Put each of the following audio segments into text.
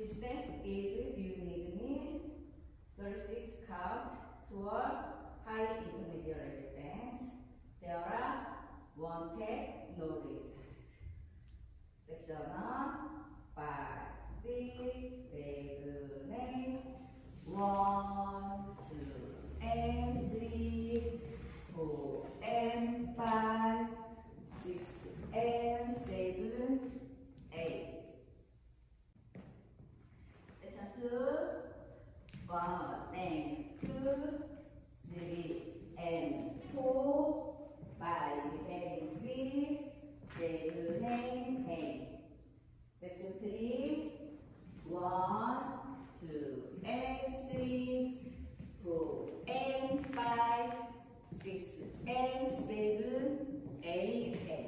is you need me 36 count two wall high intermediate dance. There are one tag no resistance. Section 5, 6, 7, 8, 1, 2, 1, and 2, 3, and 4, 5, and 6, 7, and 8. Section 3, 1, 2, and 3, 4, and 5, 6, and 7, 8, and.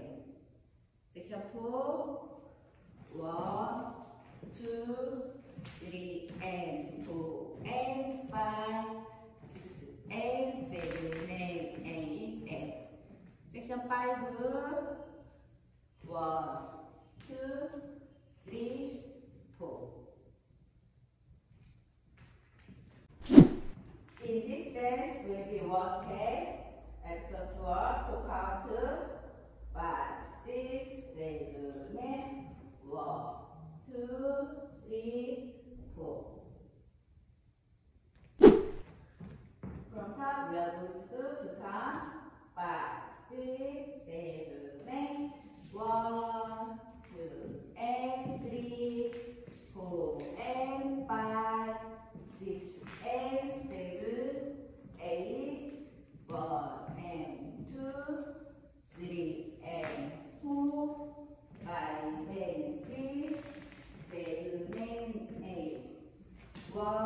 Section 4, 1, 2, 3, 4. In this dance will be one after 12 to count five, six, seven, eight, one, two, three, four. From top we are going to do to count five, six, seven, eight, one, two, and three, four, and five, six, and seven, eight, one, and two, three, and four, five, and six, seven, and eight. One,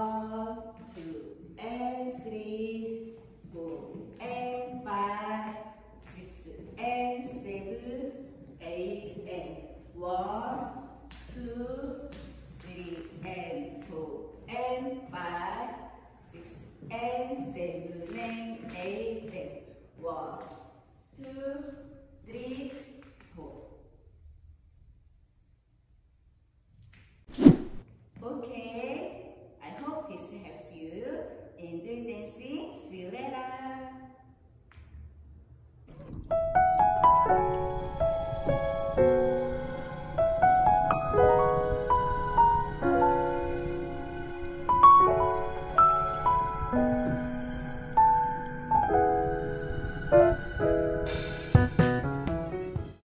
one, two, three, and four, and five, six, and seven, and eight, and one, two, three.